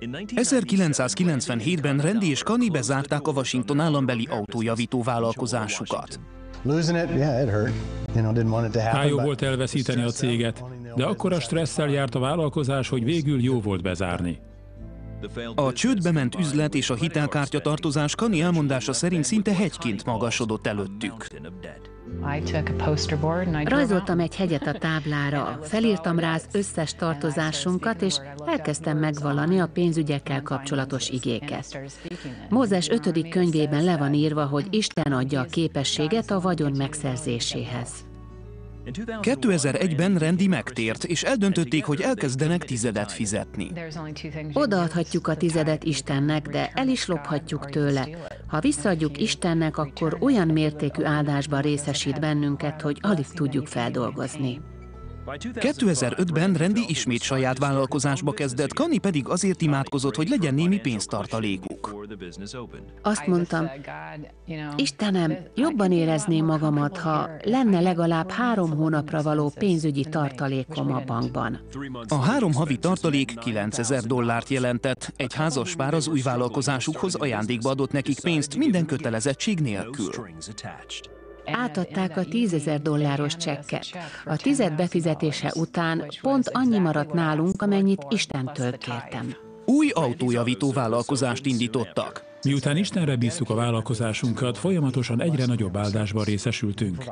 1997-ben Randy és Kani bezárták a Washington állambeli autójavító vállalkozásukat. Fájó volt elveszíteni a céget, de akkora stresszel járt a vállalkozás, hogy végül jó volt bezárni. A csődbe ment üzlet és a hitelkártya tartozás Kani elmondása szerint szinte hegyként magasodott előttük. Rajzoltam egy hegyet a táblára, felírtam rá az összes tartozásunkat, és elkezdtem megvallani a pénzügyekkel kapcsolatos igéket. Mózes 5. könyvében le van írva, hogy Isten adja a képességet a vagyon megszerzéséhez. 2001-ben Randy megtért, és eldöntötték, hogy elkezdenek tizedet fizetni. Odaadhatjuk a tizedet Istennek, de el is lophatjuk tőle. Ha visszaadjuk Istennek, akkor olyan mértékű áldásban részesít bennünket, hogy alig tudjuk feldolgozni. 2005-ben Randy ismét saját vállalkozásba kezdett, Kani pedig azért imádkozott, hogy legyen némi pénztartalékuk. Azt mondtam, Istenem, jobban érezném magamat, ha lenne legalább három hónapra való pénzügyi tartalékom a bankban. A három havi tartalék 9000 dollárt jelentett. Egy házas pár az új vállalkozásukhoz ajándékba adott nekik pénzt minden kötelezettség nélkül. Átadták a tízezer dolláros csekket. A tized befizetése után pont annyi maradt nálunk, amennyit Istentől kértem. Új autójavító vállalkozást indítottak. Miután Istenre bíztuk a vállalkozásunkat, folyamatosan egyre nagyobb áldásban részesültünk.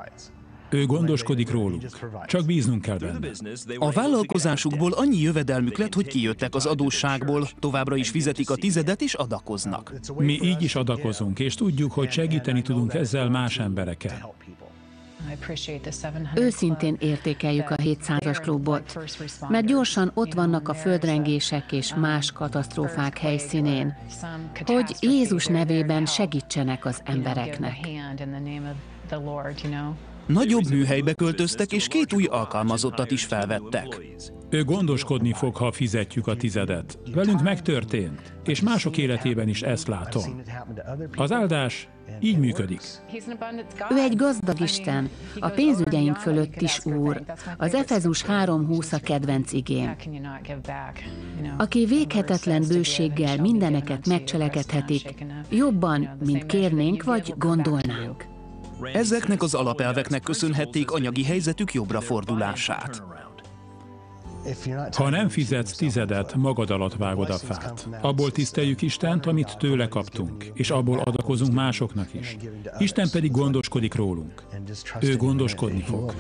Ő gondoskodik rólunk. Csak bíznunk kell benne. A vállalkozásukból annyi jövedelmük lett, hogy kijöttek az adósságból, továbbra is fizetik a tizedet és adakoznak. Mi így is adakozunk, és tudjuk, hogy segíteni tudunk ezzel más emberekkel. Őszintén értékeljük a 700-as klubot, mert gyorsan ott vannak a földrengések és más katasztrófák helyszínén, hogy Jézus nevében segítsenek az embereknek. Nagyobb műhelybe költöztek, és két új alkalmazottat is felvettek. Ő gondoskodni fog, ha fizetjük a tizedet. Velünk megtörtént, és mások életében is ezt látom. Az áldás így működik. Ő egy gazdag Isten, a pénzügyeink fölött is úr. Az Efezus 3.20 a kedvenc igém. Aki véghetetlen bőséggel mindeneket megcselekedhetik, jobban, mint kérnénk vagy gondolnánk. Ezeknek az alapelveknek köszönhették anyagi helyzetük jobbra fordulását. Ha nem fizetsz tizedet, magad alatt vágod a fát. Abból tiszteljük Istent, amit tőle kaptunk, és abból adakozunk másoknak is. Isten pedig gondoskodik rólunk. Ő gondoskodni fog.